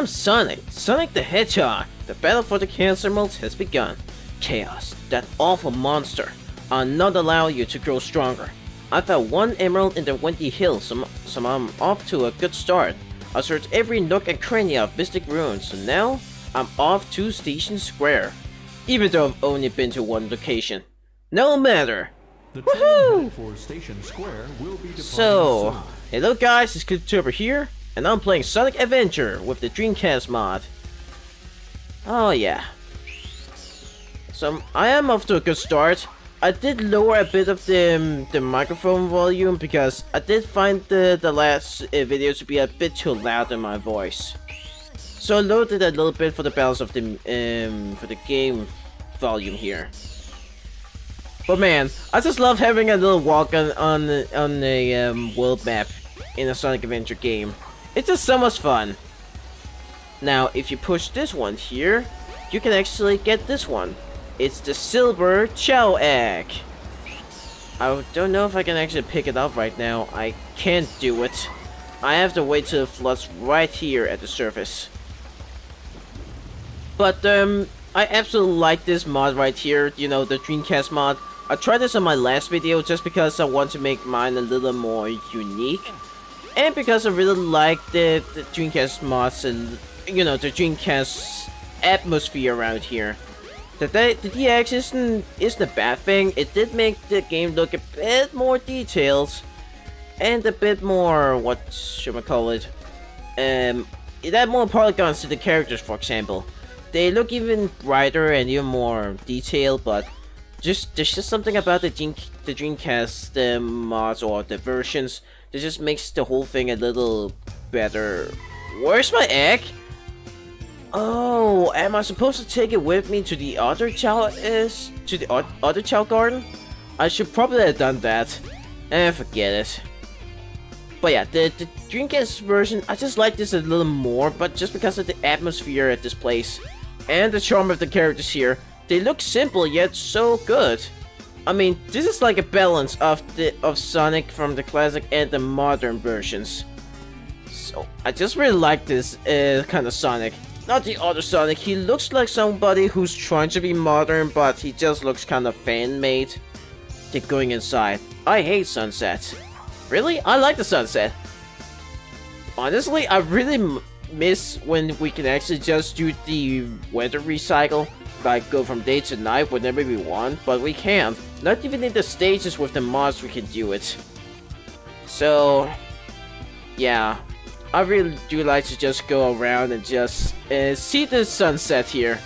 I'm Sonic, Sonic the Hedgehog. The battle for the Cancer Mold has begun. Chaos, that awful monster. I'll not allow you to grow stronger. I found one emerald in the Windy Hills, so, so I'm off to a good start. I searched every nook and cranny of Mystic Ruins, so now I'm off to Station Square. Even though I've only been to one location. No matter. The train for Station Square will be departing So, hello guys, it's CliffTurbo here, and I'm playing Sonic Adventure with the Dreamcast mod. Oh yeah. So, I am off to a good start. I did lower a bit of the, um, the microphone volume because I did find the, the last uh, video to be a bit too loud in my voice. So I lowered it a little bit for the balance of the um, for the game volume here. But man, I just love having a little walk on on the, on the um, world map in a Sonic Adventure game. It's just so much fun. Now, if you push this one here, you can actually get this one. It's the Silver Chao Egg. I don't know if I can actually pick it up right now. I can't do it. I have to wait till it floods right here at the surface. But um, I absolutely like this mod right here, you know, the Dreamcast mod. I tried this on my last video just because I want to make mine a little more unique. And because I really like the, the Dreamcast mods and, you know, the Dreamcast atmosphere around here. The, the, DX isn't, isn't a bad thing, it did make the game look a bit more detailed. And a bit more, what should I call it? Um, it had more polygons to the characters, for example. They look even brighter and even more detailed, but just there's just something about the Dream, the Dreamcast uh, mods or the versions that just makes the whole thing a little better. Where's my egg? Oh, am I supposed to take it with me to the other Chao is to the other Chao Garden? I should probably have done that. Eh, forget it. But yeah, the, the Dreamcast version, I just like this a little more, but just because of the atmosphere at this place and the charm of the characters here, they look simple yet so good. I mean, this is like a balance of the of Sonic from the classic and the modern versions. So I just really like this uh, kind of Sonic. Not the other Sonic. He looks like somebody who's trying to be modern, but he just looks kind of fan-made. Get going inside. I hate sunset. Really? I like the sunset. Honestly, I really miss when we can actually just do the weather recycle. Like go from day to night whenever we want, but we can't. Not even in the stages with the mods we can do it. So, yeah. I really do like to just go around and just uh, see the sunset here.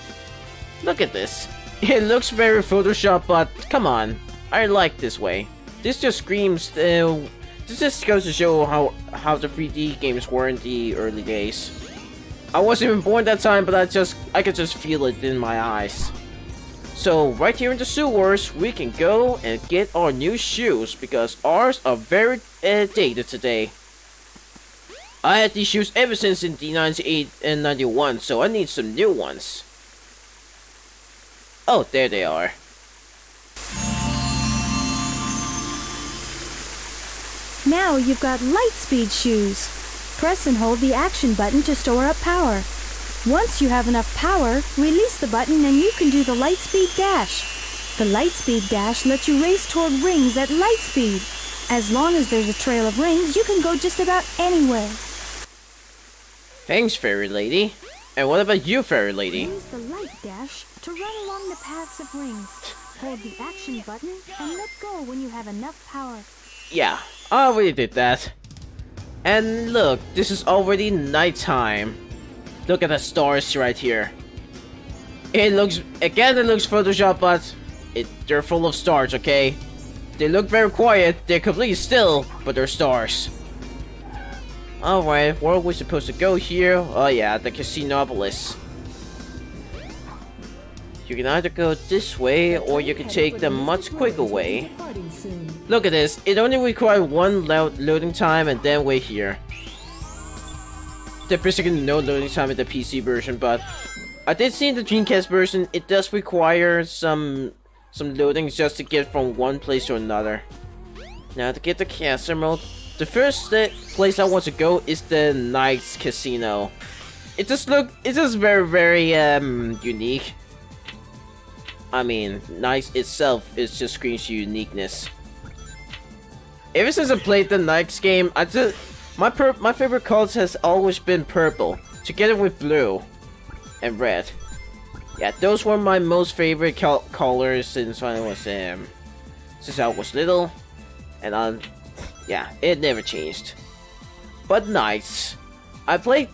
Look at this. It looks very Photoshop, but come on. I like this way. This just screams, uh, this just goes to show how, how the 3D games were in the early days. I wasn't even born that time, but I just, I could just feel it in my eyes. So, right here in the sewers, we can go and get our new shoes, because ours are very uh, dated today. I had these shoes ever since in the 98 and 91, so I need some new ones. Oh, there they are. Now you've got Lightspeed shoes. Press and hold the action button to store up power. Once you have enough power, release the button and you can do the Lightspeed Dash. The Lightspeed Dash lets you race toward rings at light speed. As long as there's a trail of rings, you can go just about anywhere. Thanks, fairy lady. And what about you, fairy lady? Use the Light Dash to run along the paths of rings. Hold the action button and let go when you have enough power. Yeah, I already did that. And look, this is already nighttime. Look at the stars right here. It looks, again it looks Photoshop, but it, they're full of stars, okay? They look very quiet, they're completely still, but they're stars. Alright, where are we supposed to go here? Oh yeah, the Casinopolis. You can either go this way, or you can take the much quicker way. Look at this, it only requires one lo loading time and then we're here. There's basically no loading time in the PC version, but I did see in the Dreamcast version, it does require some some loadings just to get from one place to another. Now to get the castle mode, the first place I want to go is the Nights Casino. it just look it's just very very um unique. I mean, Nights itself is just screams uniqueness. Ever since I played the Nights game, I just my my favorite colors has always been purple, together with blue and red. Yeah, those were my most favorite col colors since I was um since I was little, and um yeah, it never changed. But nice. I played.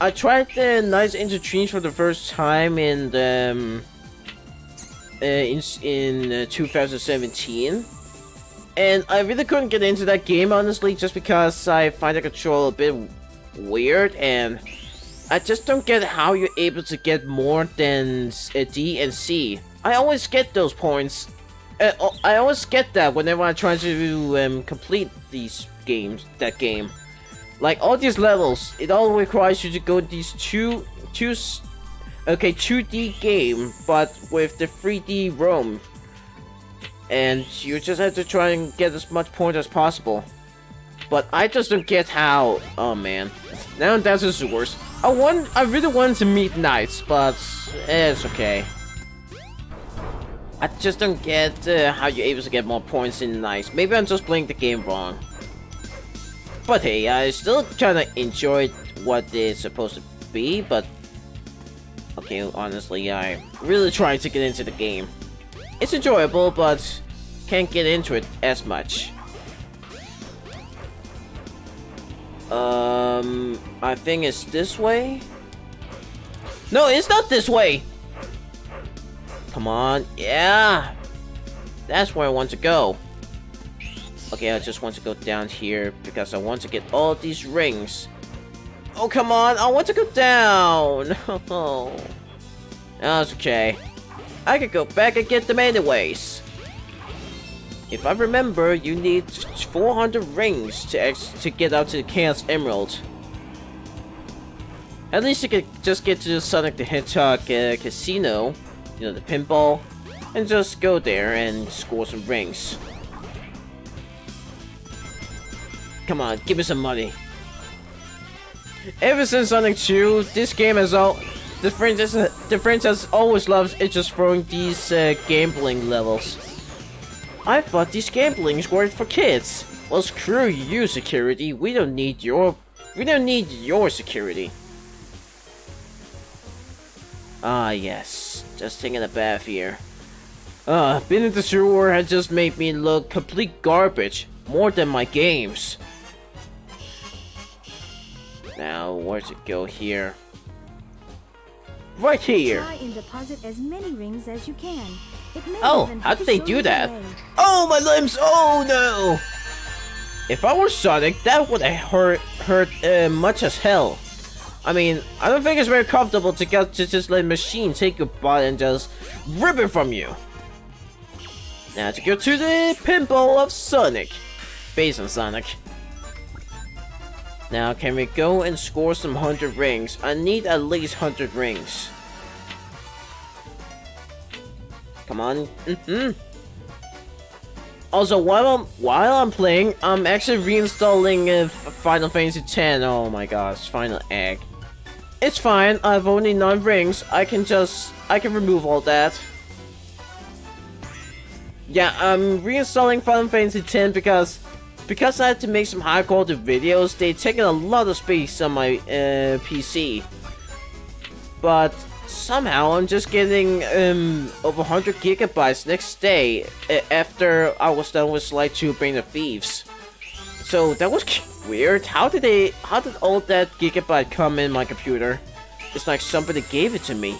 I tried the Nights into Dreams for the first time in the, um, uh, in in uh, 2017, and I really couldn't get into that game honestly, just because I find the control a bit weird, and I just don't get how you're able to get more than a D and C. I always get those points. Uh, I always get that whenever I try to um, complete these games, that game. Like all these levels, it all requires you to go these two, two, okay, 2D game, but with the 3D room. And you just have to try and get as much point as possible. But I just don't get how, oh man. Now that's just the worst. I want, I really wanted to meet Nights, but it's okay. I just don't get uh, how you're able to get more points in Nights. Maybe I'm just playing the game wrong. But hey, I still kind of enjoyed what it's supposed to be, but... Okay, honestly, I really trying to get into the game. It's enjoyable, but can't get into it as much. Um, I think it's this way? No, it's not this way! Come on, yeah! That's where I want to go. Okay, I just want to go down here because I want to get all these rings. Oh, come on. I want to go down. Oh, that's okay. I could go back and get them anyways. If I remember, you need 400 rings to to get out to the Chaos Emerald. At least you could just get to the Sonic the Hedgehog uh, Casino, you know, the pinball, and just go there and score some rings. Come on, give me some money. Ever since Sonic 2, this game has all the franchise the franchise always loves it just throwing these uh, gambling levels. I thought these gamblings were for kids. Well, screw you, security. We don't need your we don't need your security. Ah, yes. Just taking a bath here. Ah, uh, being in the sewer has just made me look complete garbage. More than my games. Now, where to go here? Right here! Try and deposit as many rings as you can. oh, how did they do that? Oh, my limbs! Oh, no! If I were Sonic, that would have hurt, hurt uh, much as hell. I mean, I don't think it's very comfortable to get to just let a machine take your body and just rip it from you. Now to go to the pinball of Sonic. Based on Sonic. Now, can we go and score some 100 rings? I need at least 100 rings. Come on. Mm -hmm. Also, while I'm while I'm playing, I'm actually reinstalling uh, Final Fantasy X. Oh my gosh, Final Egg. It's fine. I've only nine rings. I can just I can remove all that. Yeah, I'm reinstalling Final Fantasy X because because I had to make some high quality videos, they taken a lot of space on my uh, PC. But somehow I'm just getting um, over 100 gigabytes next day after I was done with Sly 2 Band of Thieves. So that was weird. How did they? How did all that gigabyte come in my computer? It's like somebody gave it to me.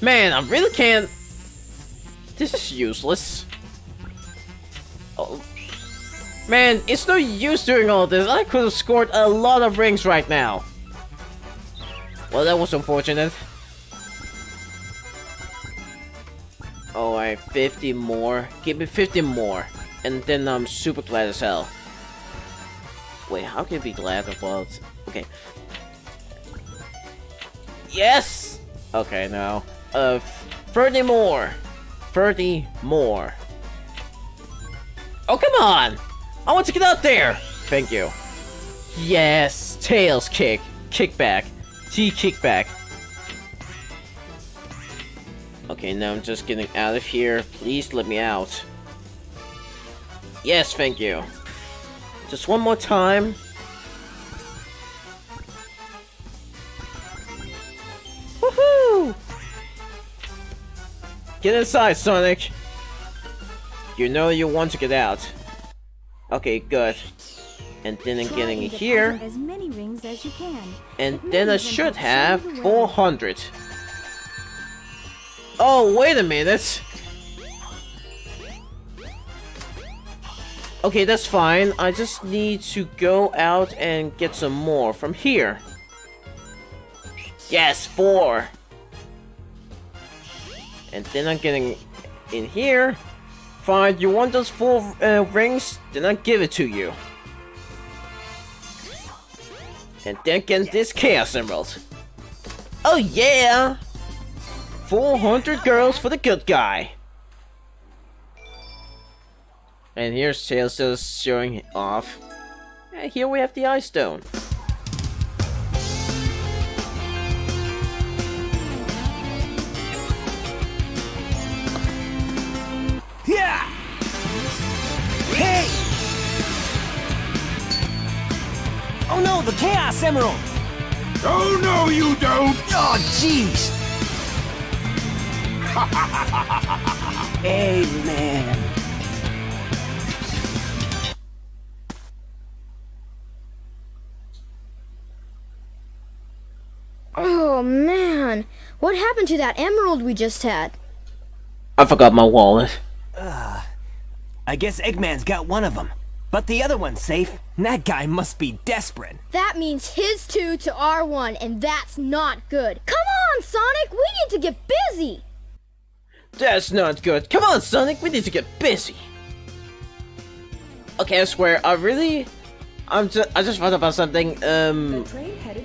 Man, I really can't this is useless. Oh. Man, it's no use doing all this. I could have scored a lot of rings right now. Well, that was unfortunate. Alright, 50 more. Give me 50 more. And then I'm super glad as hell. Wait, how can I be glad about... Okay. Yes! Okay, now. Uh, 30 more. 30 more. Oh, come on! I want to get out there! Thank you. Yes! Tails kick. Kickback. T kickback. Okay, now I'm just getting out of here. Please let me out. Yes, thank you. Just one more time. Woohoo! Get inside, Sonic! You know you want to get out. Okay, good. And then I'm getting here. As many rings as you can. And then I should have smooth the way. 400. Oh, wait a minute. Okay, that's fine. I just need to go out and get some more from here. Yes, four. And then I'm getting in here. Fine, you want those four uh, rings? Then I'll give it to you. And then get this Chaos Emerald. Oh yeah! 400 girls for the good guy. And here's Tails just showing off. And here we have the Ice Stone. No, Chaos Emerald! Oh, no, you don't! Oh, jeez! hey, man. Oh man, what happened to that emerald we just had? I forgot my wallet. Uh, I guess Eggman's got one of them. But the other one's safe. That guy must be desperate. That means his two to our one, and that's not good. Come on, Sonic, we need to get busy. That's not good. Come on, Sonic, we need to get busy. Okay, I swear, I really, I'm just, I just thought about something. Um,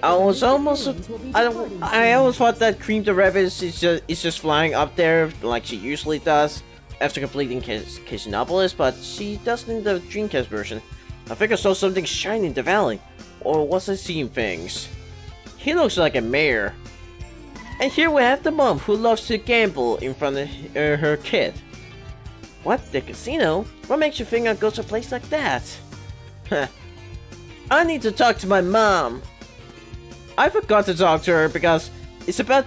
I was almost, I don't, I almost thought that Cream the Rabbit is just, is just flying up there like she usually does after completing Casinopolis, but she doesn't in the Dreamcast version. I think I saw something shiny in the valley, or was I seeing things? He looks like a mayor. And here we have the mom who loves to gamble in front of uh, her kid. What? The casino? What makes you think I'd go to a place like that? I need to talk to my mom. I forgot to talk to her because it's about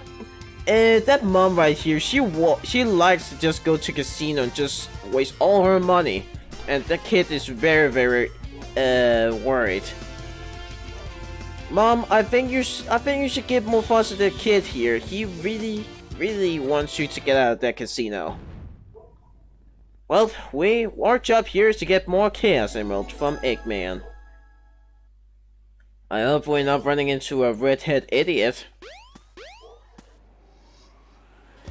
uh, that mom right here. She wa she likes to just go to casino and just waste all her money, and the kid is very very uh, worried. Mom, I think you I think you should give to the kid here. He really, really wants you to get out of that casino. Well, we our job here is to get more Chaos Emerald from Eggman. I hope we're not running into a redhead idiot.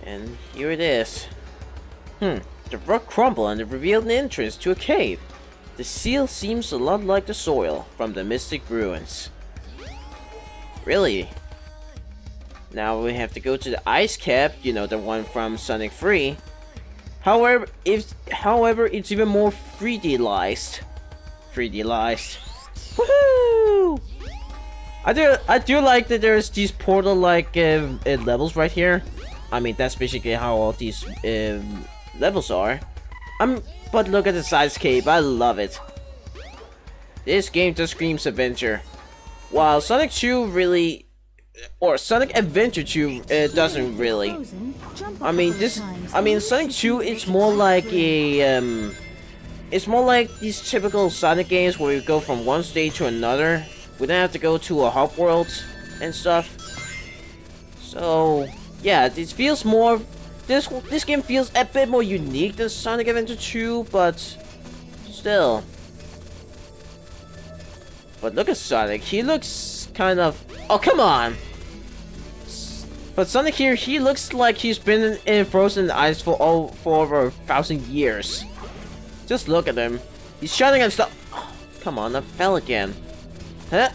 And here it is. Hmm, the rock crumbled and it revealed an entrance to a cave. The seal seems a lot like the soil from the Mystic Ruins. Really? Now we have to go to the ice cap, you know, the one from Sonic 3. However, if however, it's even more 3D-liced. 3D-liced. Woohoo! I do I do like that there's these portal-like uh, uh, levels right here. I mean, that's basically how all these um, levels are. Um, but look at the size cape. I love it. This game just screams adventure. While Sonic 2 really, or Sonic Adventure 2 uh, doesn't really. I mean, this. I mean, Sonic 2. It's more like a. Um, it's more like these typical Sonic games where you go from one stage to another. We don't have to go to a hub world and stuff. So yeah, this feels more. This this game feels a bit more unique than Sonic Adventure 2, but still. But look at Sonic. He looks kind of. Oh come on! But Sonic here, he looks like he's been in frozen ice for all for over a thousand years. Just look at him. He's shining and stuff. Oh, come on, I fell again. Huh?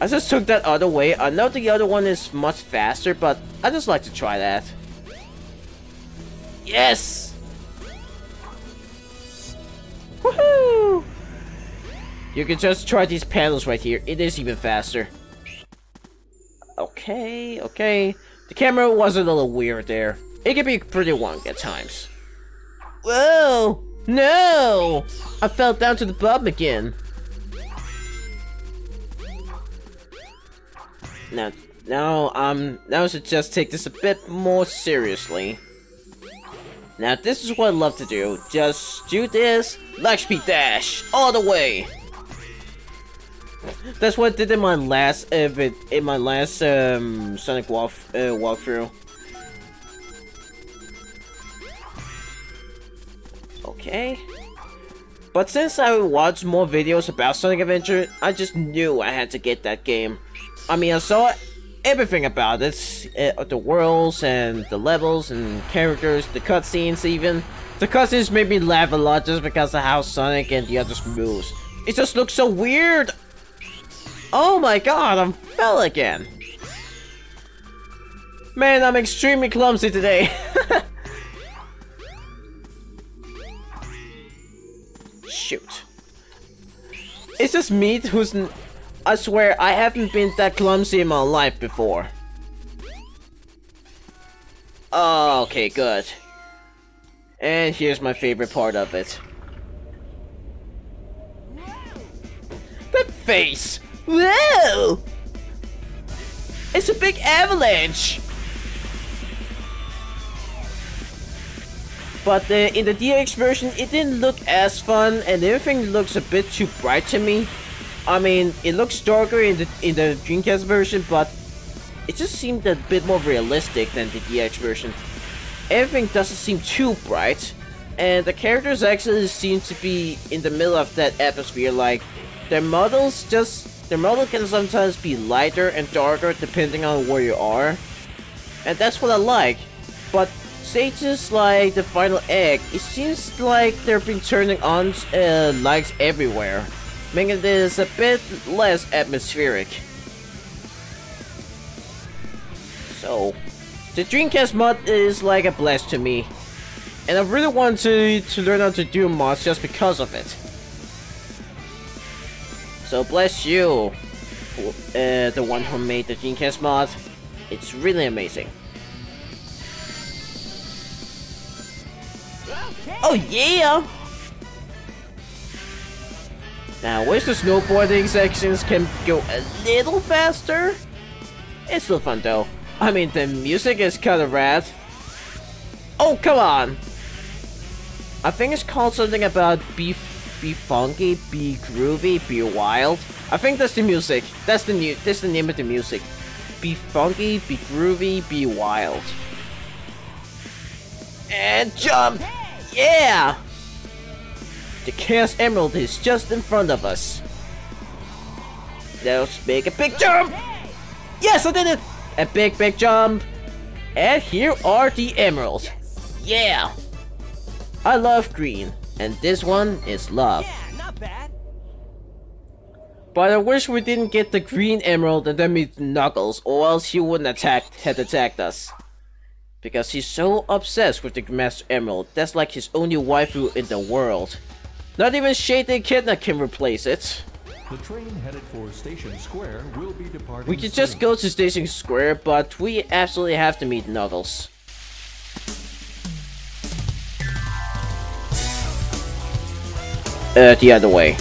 I just took that other way. I know the other one is much faster, but I just like to try that. Yes! Woohoo! You can just try these panels right here. It is even faster. Okay, okay. The camera was a little weird there. It can be pretty wonky at times. Whoa! No! I fell down to the bottom again. Now, now, um, now should just take this a bit more seriously. Now, this is what I love to do. Just do this, speed dash, all the way. That's what I did in my last uh, in my last um, Sonic walk uh, walkthrough. Okay. But since I watched more videos about Sonic Adventure, I just knew I had to get that game. I mean, I saw everything about it. Uh, the worlds and the levels and characters, the cutscenes even. The cutscenes made me laugh a lot just because of how Sonic and the others moves. It just looks so weird! Oh my god, I'm fell again! Man, I'm extremely clumsy today. Shoot. It's just me who's... I swear, I haven't been that clumsy in my life before. Okay, good. And here's my favorite part of it. The face! Whoa! It's a big avalanche! But uh, in the DX version, it didn't look as fun, and everything looks a bit too bright to me. I mean, it looks darker in the in the Dreamcast version, but it just seemed a bit more realistic than the DX version. Everything doesn't seem too bright, and the characters actually seem to be in the middle of that atmosphere. Like their models just their model can sometimes be lighter and darker depending on where you are, and that's what I like. But stages like the final egg, it seems like they've been turning on uh, lights everywhere, making this a bit less atmospheric. So, the Dreamcast mod is like a blast to me, and I really want to, to learn how to do mods just because of it. So bless you, uh, the one who made the Dreamcast mod. It's really amazing. Oh yeah! Now, wish the snowboarding sections can go a little faster. It's still fun though. I mean, the music is kinda rad. Oh, come on! I think it's called something about be, be funky, be groovy, be wild. I think that's the music. That's the new. That's the name of the music. Be funky, be groovy, be wild. And jump! Yeah! The Chaos Emerald is just in front of us. Let's make a big jump! Yes, I did it! A big, big jump! And here are the emeralds. Yeah! I love green, and this one is love. Yeah, not bad. But I wish we didn't get the green emerald and then meet Knuckles, or else he wouldn't attack had attacked us. Because he's so obsessed with the Master Emerald, that's like his only waifu in the world. Not even Shade the Echidna can replace it. The train headed for Station Square will be departing We could just go to Station Square, but we absolutely have to meet Knuckles. Uh, the other way.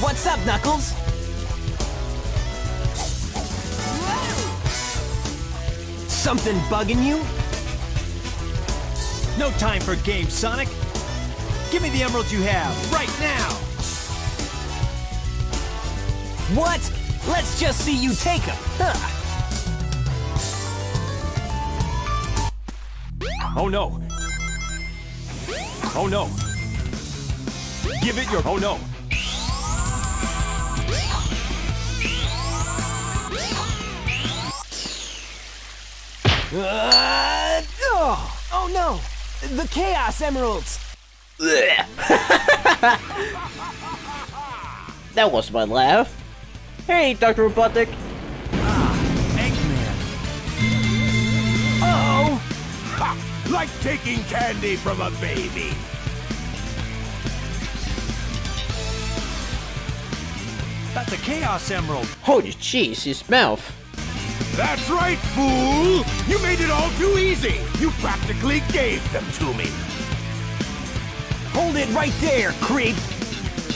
What's up, Knuckles? Something bugging you? No time for games, Sonic. Give me the emeralds you have, right now! What? Let's just see you take them. Huh. Oh no. Oh no. Give it your. Oh no. Uh, oh, oh no! The Chaos Emeralds! That was my laugh. Hey, Dr. Robotnik. Eggman! Oh! Ha! Like taking candy from a baby. That's a Chaos Emerald. Holy jeez, his mouth. That's right, fool! You made it all too easy! You practically gave them to me! Hold it right there, creep!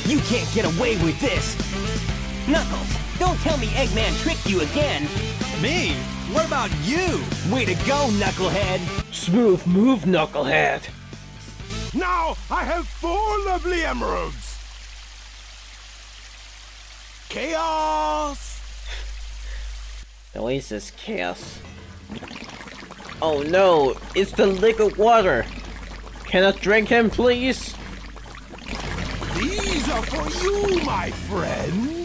You can't get away with this! Knuckles, don't tell me Eggman tricked you again! Me? What about you? Way to go, Knucklehead! Smooth move, Knucklehead. Now I have four lovely emeralds! Chaos! The way he chaos. Oh no, it's the liquid water. Can I drink him, please? These are for you, my friend!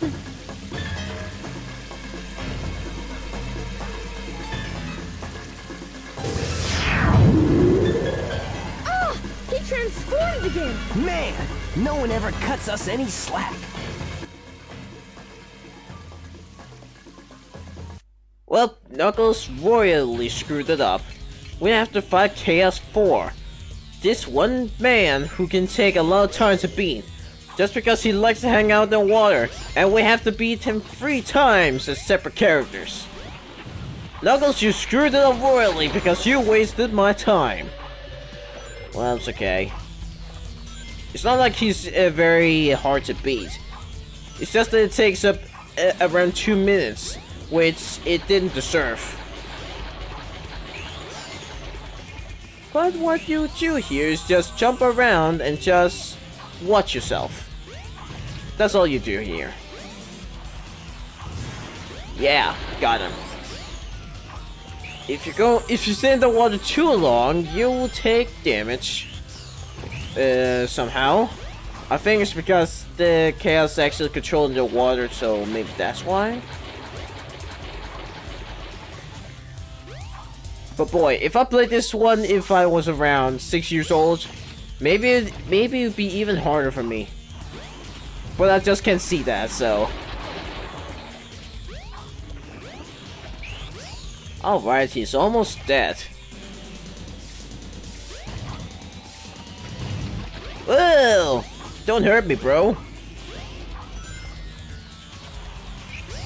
Oh, he transformed again. Man, no one ever cuts us any slack. Well, Knuckles royally screwed it up. We have to fight Chaos 4. This one man who can take a lot of time to beat. Just because he likes to hang out in the water. And we have to beat him three times as separate characters. Knuckles, you screwed it up royally because you wasted my time. Well, it's okay. It's not like he's uh, very hard to beat. It's just that it takes up uh, around two minutes, which it didn't deserve. But what you do here is just jump around and just watch yourself. That's all you do here. Yeah, got him. If you go, if you stay in the water too long, you will take damage. Uh, somehow. I think it's because the chaos actually controlling the water, so maybe that's why. But boy, if I played this one if I was around six years old, maybe it, maybe it'd be even harder for me. But I just can't see that, so. Alright, he's almost dead. Whoa! Don't hurt me, bro.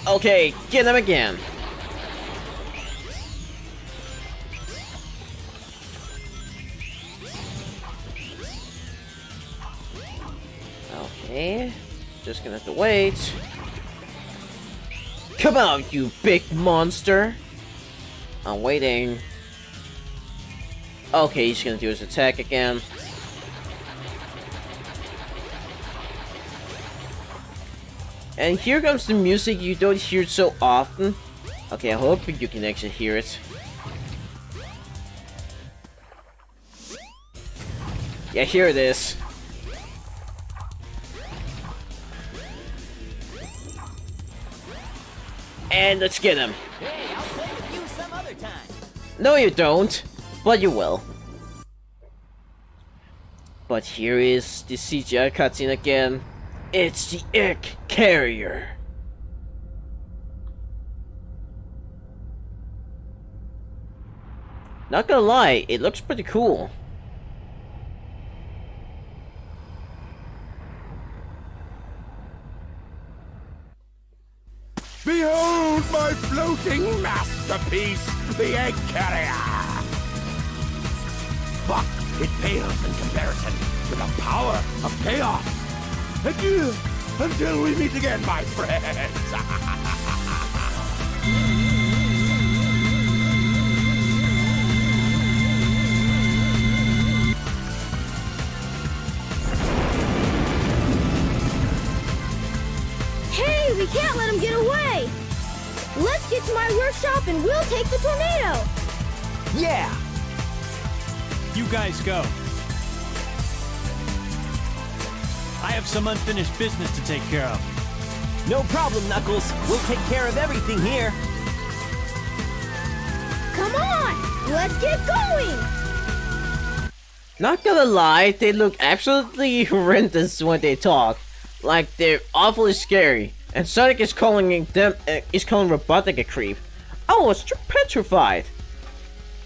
Okay, get him again. Okay, just gonna have to wait. Come on, you big monster! I'm waiting. Okay, he's gonna do his attack again. And here comes the music you don't hear so often. Okay, I hope you can actually hear it. Yeah, here it is. And let's get him. Hey, I'll play with you some other time. No, you don't. But you will. But here is the CGI cutscene again. It's the Egg Carrier. Not gonna lie, it looks pretty cool. Masterpiece, the Egg Carrier! But it pales in comparison to the power of chaos. Adieu, until we meet again, my friends. Let's get to my workshop and we'll take the tornado. Yeah! You guys go. I have some unfinished business to take care of. No problem, Knuckles. We'll take care of everything here. Come on, let's get going. Not gonna lie, they look absolutely horrendous when they talk. Like they're awfully scary. And Sonic is calling them uh, is calling Robotnik a creep. I was petrified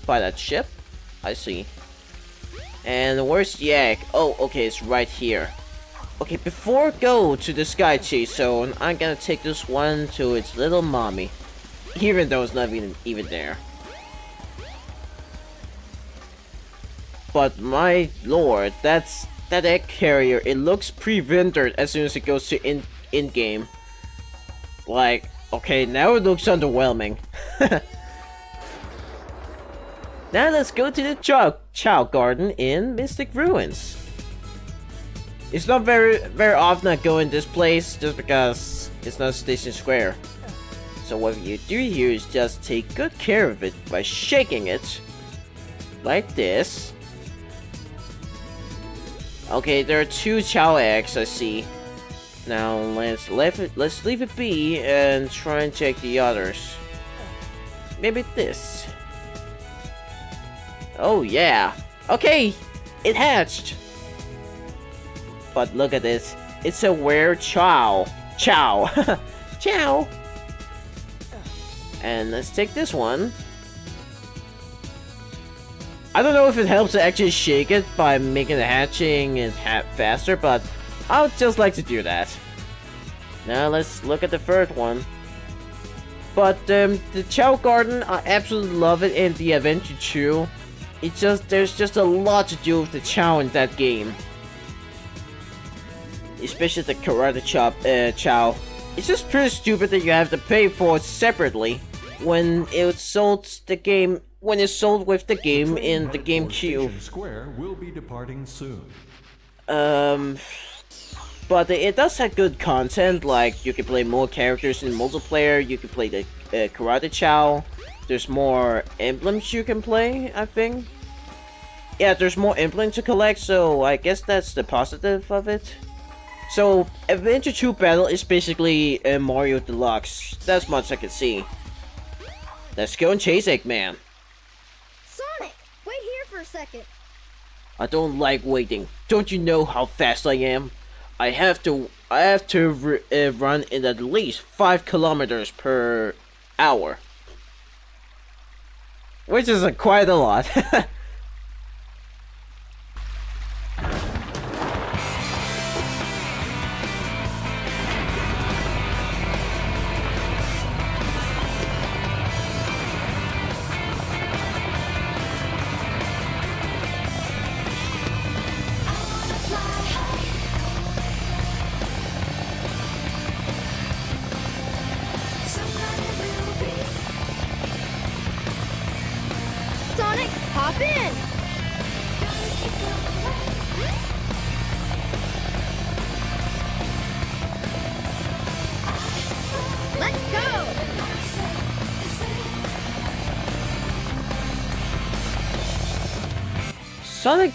by that ship. I see. And where's egg? Oh, okay, it's right here. Okay, before go to the Sky Chase Zone, I'm gonna take this one to its little mommy. Even though it's not even, even there. But my lord, that's that egg carrier, it looks pre-rendered as soon as it goes to in in-game. Like, okay, now it looks underwhelming. now let's go to the Chao, Chao Garden in Mystic Ruins. It's not very very often I go in this place just because it's not Station Square. So what you do here is just take good care of it by shaking it like this. Okay, there are two Chao eggs I see. Now let's leave it let's leave it be and try and check the others. Maybe this. Oh yeah. Okay, it hatched. But look at this. It's a rare Chao. Chao. Chao. And let's take this one. I don't know if it helps to actually shake it by making the hatching and hat faster, but I would just like to do that. Now let's look at the third one. But um, the Chao Garden, I absolutely love it in the Adventure 2. It's just, there's just a lot to do with the Chao in that game. Especially the Karate Chop, uh, Chao. It's just pretty stupid that you have to pay for it separately when it sold the game when it's sold with the game in the GameCube. Square will be departing soon. Um, but it does have good content, like you can play more characters in multiplayer, you can play the uh, Karate Chao, there's more emblems you can play, I think. Yeah, there's more emblems to collect, so I guess that's the positive of it. So, Adventure 2 Battle is basically a Mario Deluxe, that's much I can see. Let's go and chase Eggman. Sonic, wait here for a second. I don't like waiting. Don't you know how fast I am? I have to I have to uh, run in at least 5 kilometers per hour. Which is uh, quite a lot.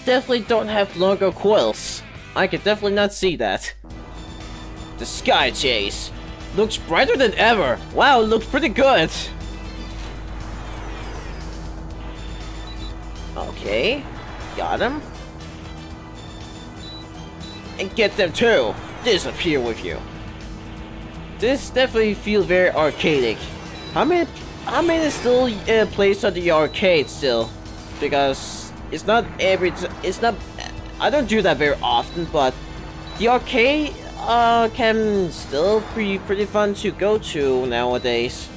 definitely don't have longer coils. I can definitely not see that. The Sky Chase. Looks brighter than ever. Wow, looks pretty good. Okay, got him. And get them too. Disappear with you. This definitely feels very arcadic. How many, how many still uh, plays on the arcade still? Because it's not every, it's not, I don't do that very often, but the arcade uh, can still be pretty fun to go to nowadays.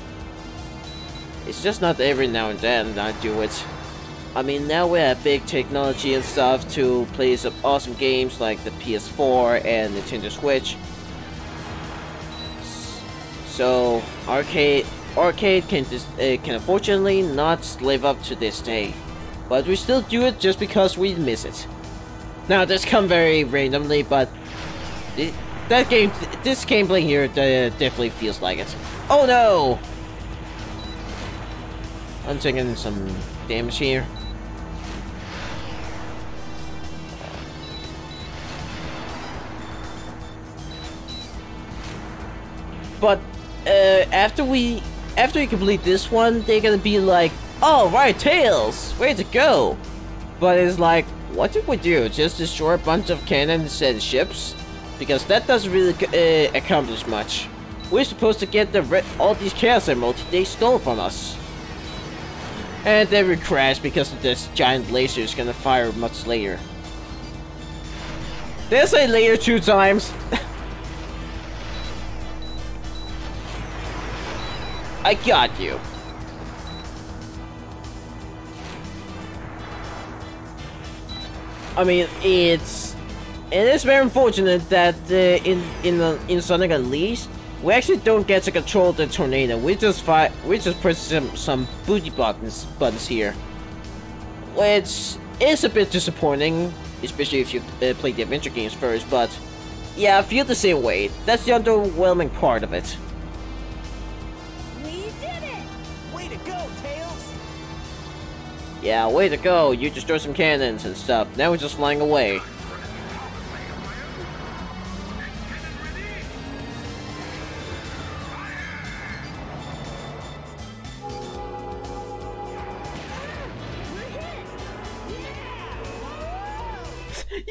It's just not every now and then I do it. I mean, now we have big technology and stuff to play some awesome games like the PS4 and Nintendo Switch. So, arcade arcade can just uh, can unfortunately not live up to this day, but we still do it just because we miss it. Now, this come very randomly, but it, that game, this gameplay here, uh, definitely feels like it. Oh no! I'm taking some damage here. But uh, after we after we complete this one, they're gonna be like, "Oh right, Tails, way to go!" But it's like, what did we do? Just destroy a bunch of cannons and ships? Because that doesn't really uh, accomplish much. We're supposed to get the all these chaos emeralds they stole from us. And then we crash because this giant laser is gonna fire much later. I say later two times? I got you. I mean, it's it is very unfortunate that uh, in in in Sonic Unleashed we actually don't get to control the tornado. We just fight. We just press some some booty buttons buttons here, which is a bit disappointing, especially if you uh, play the adventure games first. But yeah, I feel the same way. That's the underwhelming part of it. Yeah, way to go. You destroyed some cannons and stuff. Now we're just flying away.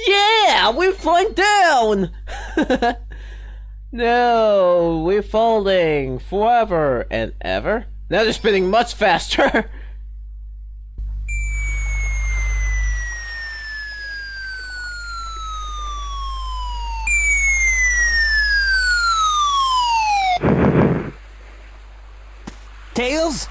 Yeah, we're flying down! no, we're falling forever and ever. Now they're spinning much faster. Tails?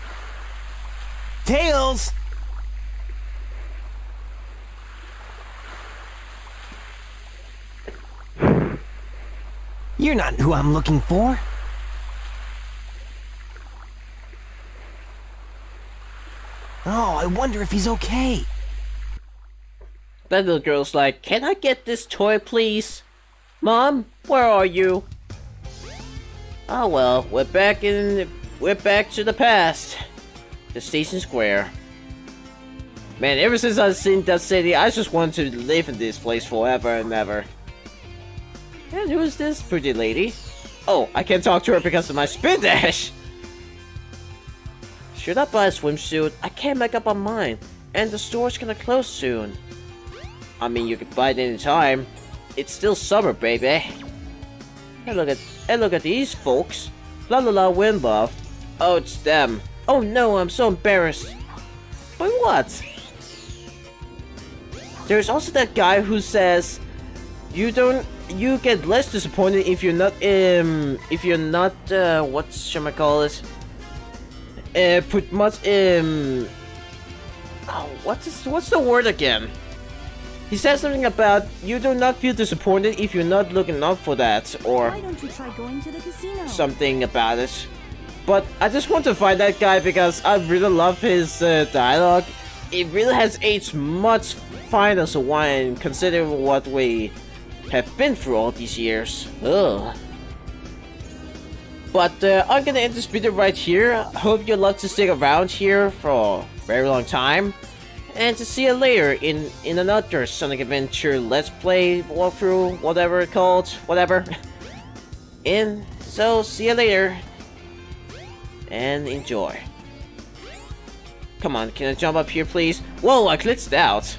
You're not who I'm looking for. Oh, I wonder if he's okay. That little girl's like, Can I get this toy, please? Mom, where are you? Oh well, we're back in. We're back to the past. The station square. Man, ever since I've seen that city, I just want to live in this place forever and ever. And who is this pretty lady? Oh, I can't talk to her because of my spin dash! Should I buy a swimsuit? I can't make up my mind, and the store's gonna close soon. I mean, you could buy it anytime. It's still summer, baby. Hey, look at, hey, look at these folks. La la la, wind love. Oh, it's them. Oh no, I'm so embarrassed. By what? There's also that guy who says, you don't, you get less disappointed if you're not, um, if you're not, uh, what shall I call it? Uh, put much, um, oh, what is, what's the word again? He says something about you do not feel disappointed if you're not looking out for that, or Why don't you try going to the casino? something about it. But I just want to find that guy because I really love his uh, dialogue. It really has aged much finer a wine considering what we have been through all these years. Ugh. But uh, I'm gonna end this video right here. I hope you love to stick around here for a very long time. And to see you later in, in another Sonic Adventure Let's Play, walkthrough, whatever it's called, whatever. and so, see you later. And enjoy. Come on, can I jump up here please? Whoa, I glitched out.